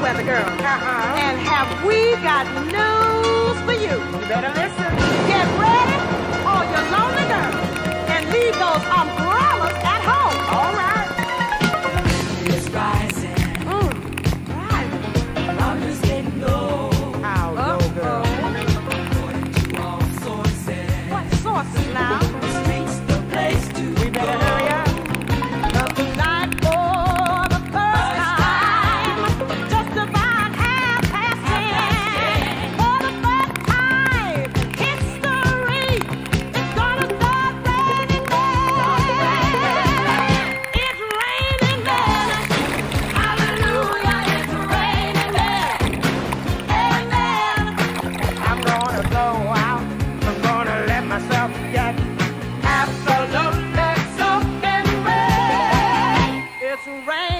Weather Girls. Uh-uh. And have we got no absolutely. It's raining.